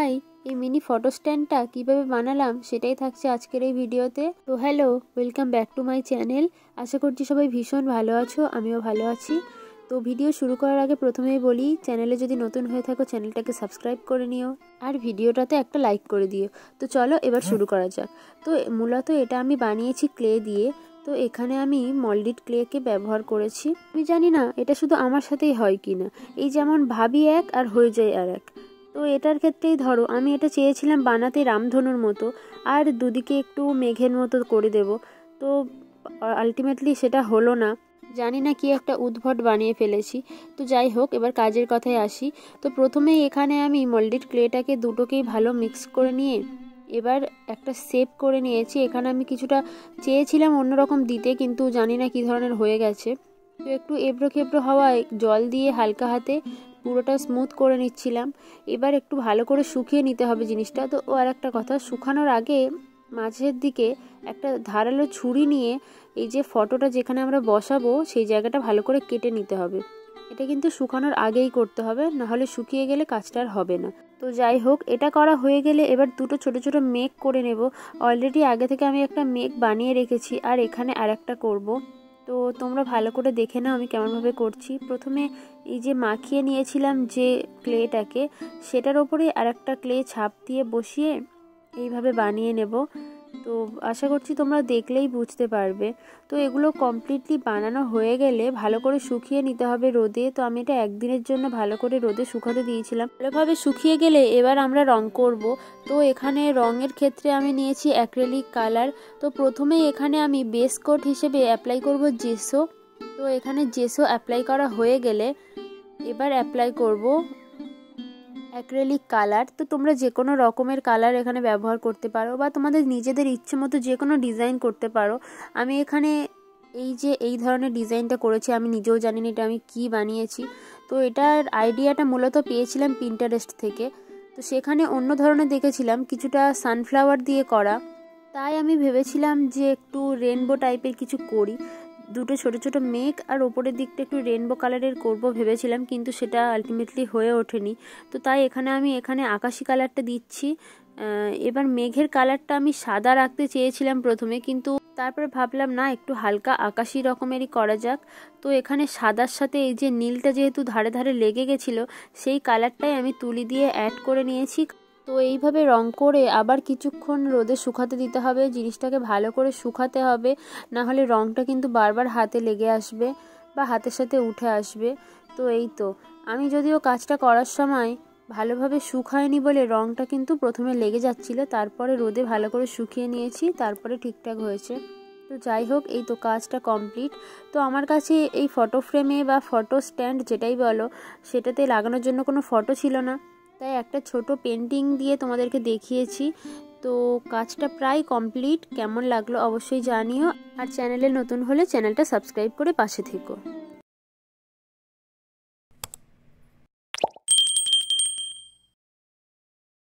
High এই mini photo স্ট্যান্ডটা কীভাবে বানালাম সেটাই থাকছে আজকের এই ভিডিওতে। তো hello welcome back to my channel আশা করছি সবাই ভীষণ ভালো আছো, আমিও ভালো আছি। তো ভিডিও শুরু করার আগে প্রথমেই বলি চ্যানেলে যদি নতুন হয়ে থাকো চ্যানেলটাকে সাবস্ক্রাইব করে নিও। আর ভিডিওটাতে একটা লাইক করে দিও। তো চলো এবার শুরু করা যাক। তো মূলত এটা আমি বানিয়েছি ক্লে দিয়ে। তো এখানে আমি মলডিড ক্লেকে ব্যবহার করেছি। আমি জানি না, এটা শুধু আমার সাথেই হয় কি না এই যেমন ভাবি এক আর হয়ে যায় আর এক। তো এটার ক্ষেত্রেই ধরো, আমি এটা চেয়েছিলাম বানাতে রামধনুর মতো, আর দুদিকে একটু মেঘের মতো করে দেব। তো আলটিমেটলি সেটা হলো না। জানি না কি একটা উদ্ভট বানিয়ে ফেলেছি। তো যাই হোক, এবার কাজের কথায় আসি। তো প্রথমে এখানে আমি মল্ডিড ক্লেটাকে দুটোকেই ভালো মিক্স করে নিয়ে, এবার একটা সেপ করে নিয়েছি। এখানে আমি কিছুটা চেয়েছিলাম অন্যরকম দিতে, কিন্তু জানি না কী ধরনের হয়ে গেছে। তো একটু এবড়ো খেবড়ো হওয়ায় জল দিয়ে হালকা হাতে পুরোটা স্মুথ করে নিচ্ছিলাম। এবার একটু ভালো করে শুকিয়ে নিতে হবে জিনিসটা। তো ও আর একটা কথা, শুকানোর আগে মাঝের দিকে একটা ধারালো ছুরি নিয়ে এই যে ফটোটা যেখানে আমরা বসাবো, সেই জায়গাটা ভালো করে কেটে নিতে হবে। এটা কিন্তু শুকানোর আগেই করতে হবে, নাহলে শুকিয়ে গেলে কাজটা আর হবে না। তো যাই হোক, এটা করা হয়ে গেলে এবার দুটো ছোট ছোট মেক করে নেব। অলরেডি আগে থেকে আমি একটা মেক বানিয়ে রেখেছি, আর এখানে আর একটা করব। তো তোমরা ভালো করে দেখে নাও আমি কেমনভাবে করছি। প্রথমে এই যে মাখিয়ে নিয়েছিলাম যে ক্লেটাকে, সেটার ওপরে আর একটা ক্লে ছাপ দিয়ে বসিয়ে এইভাবে বানিয়ে নেব। তো আশা করছি তোমরা দেখলেই বুঝতে পারবে। তো এগুলো কমপ্লিটলি বানানো হয়ে গেলে ভালো করে শুকিয়ে নিতে হবে রোদে। তো আমি এটা একদিনের জন্য ভালো করে রোদে শুকাতে দিয়েছিলাম। ভালোভাবে শুকিয়ে গেলে এবার আমরা রং করব। তো এখানে রঙের ক্ষেত্রে আমি নিয়েছি অ্যাক্রেলিক কালার তো প্রথমে এখানে আমি বেস কোট হিসেবে অ্যাপ্লাই করব জেসো তো এখানে জেসো অ্যাপ্লাই করা হয়ে গেলে এবার অ্যাপ্লাই করব অ্যাক্রেলিক কালার তো তোমরা যে কোনো রকমের কালার এখানে ব্যবহার করতে পারো বা তোমাদের নিজেদের ইচ্ছে মতো যে কোনো ডিজাইন করতে পারো। আমি এখানে এই যে, এই ধরনের ডিজাইনটা করেছি, আমি নিজেও জানি না এটা আমি কি বানিয়েছি। তো এটার আইডিয়াটা মূলত পেয়েছিলাম পিন্টারেস্ট থেকে। তো সেখানে অন্য ধরনের দেখেছিলাম, কিছুটা সানফ্লাওয়ার দিয়ে করা। তাই আমি ভেবেছিলাম যে একটু রেনবো টাইপের কিছু করি। দুটো ছোট ছোট মেঘ আর ওপরের দিকটা একটু রেনবো কালারের করব ভেবেছিলাম, কিন্তু সেটা আলটিমেটলি হয়ে ওঠেনি। তো তাই এখানে আমি এখানে আকাশি কালারটা দিচ্ছি। এবার মেঘের কালারটা আমি সাদা রাখতে চেয়েছিলাম প্রথমে, কিন্তু তারপরে ভাবলাম, না, একটু হালকা আকাশি রকমেরই করা যাক। তো এখানে সাদার সাথে এই যে নীলটা যেহেতু ধারে ধারে লেগে গেছিল, সেই কালারটাই আমি তুলি দিয়ে অ্যাড করে নিয়েছি। তো এইভাবে রং করে আবার কিছুক্ষণ রোদে শুকাতে দিতে হবে, জিনিসটাকে ভালো করে শুকাতে হবে না হলে রংটা কিন্তু বারবার হাতে লেগে আসবে বা হাতের সাথে উঠে আসবে। তো এই তো, আমি যদিও কাজটা করার সময় ভালোভাবে শুকায়নি বলে রংটা কিন্তু প্রথমে লেগে যাচ্ছিল, তারপরে রোদে ভালো করে শুকিয়ে নিয়েছি, তারপরে ঠিকঠাক হয়েছে। তো যাই হোক, এই তো কাজটা কমপ্লিট। তো আমার কাছে এই ফটো ফ্রেমে বা ফটো স্ট্যান্ড যেটাই বলো, সেটাতে লাগানোর জন্য কোনো ফটো ছিল না। তাই একটা ছোট পেন্টিং দিয়ে তোমাদেরকে দেখিয়েছি। তো কাজটা প্রায় কমপ্লিট কেমন লাগল অবশ্যই জানিও। আর চ্যানেলে নতুন হলে চ্যানেলটা সাবস্ক্রাইব করে পাশে থেকো।